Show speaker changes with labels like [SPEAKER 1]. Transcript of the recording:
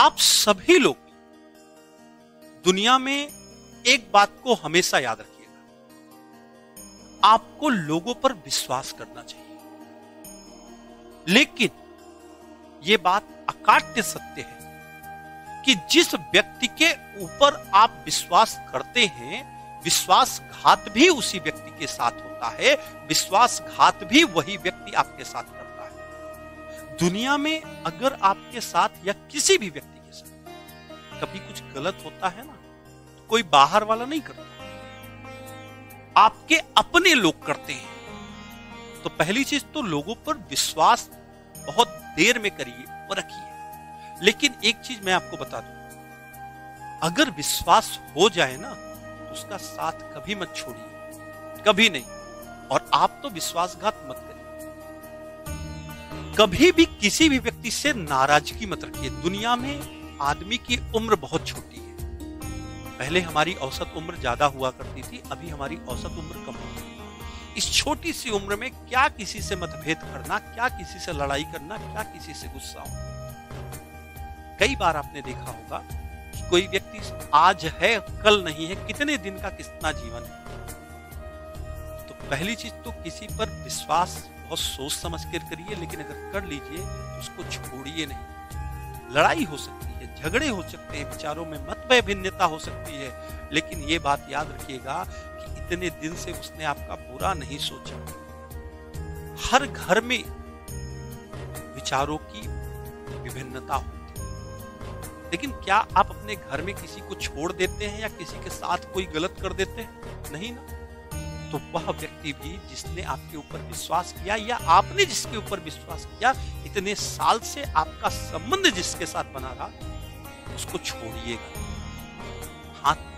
[SPEAKER 1] आप सभी लोग दुनिया में एक बात को हमेशा याद रखिएगा। आपको लोगों पर विश्वास करना चाहिए। लेकिन यह बात अकाट्य सत्य है कि जिस व्यक्ति के ऊपर आप विश्वास करते हैं, विश्वासघात भी उसी व्यक्ति के साथ होता है, विश्वासघात भी वही व्यक्ति आपके साथ करता है। दुनिया में अगर आपके साथ या किसी भी व्यक्ति के साथ कभी कुछ गलत होता है ना तो कोई बाहर वाला नहीं करता। आपके अपने लोग करते हैं। तो पहली चीज़ तो लोगों पर विश्वास बहुत देर में करिए और रखिए। लेकिन एक चीज़ मैं आपको बता दूँ, अगर विश्वास हो जाए ना तो उसका साथ कभी मत छोड़िए, कभी नहीं। और आप तो विश्वासघात मत करिए। कभी भी किसी भी व्यक्ति से नाराज़गी मत रखिए। दुनिया में आदमी की उम्र बहुत छोटी है। पहले हमारी औसत उम्र ज़्यादा हुआ करती थी, अभी हमारी औसत उम्र कम हो गई। इस छोटी सी उम्र में क्या किसी से मतभेद करना, क्या किसी से लड़ाई करना, क्या किसी से गुस्सा होना? कई बार आपने देखा होगा कि कोई व्यक्ति आज है, कल नहीं है, कितने दिन का कितना जीवन है। तो पहली चीज़ तो किसी पर विश्वास बहुत सोच समझ कर करिए, लेकिन अगर कर लीजिए तो उसको छोड़िए नहीं। लड़ाई हो सकती है, झगड़े हो सकते हैं, विचारों में मतभेद भिन्नता हो सकती है, लेकिन ये बात याद रखिएगा कि इतने दिन से उसने आपका बुरा नहीं सोचा। हर घर में विचारों की विभिन्नता हो। लेकिन क्या आप अपने घर में किसी को छोड़ देते हैं या किसी के साथ कोई गलत कर देते हैं? नहीं ना। तो वह व्यक्ति भी जिसने आपके ऊपर विश्वास किया या आपने जिसके ऊपर विश्वास किया, इतने साल से आपका संबंध जिसके साथ बना रहा, उसको छोड़िएगा। हाथ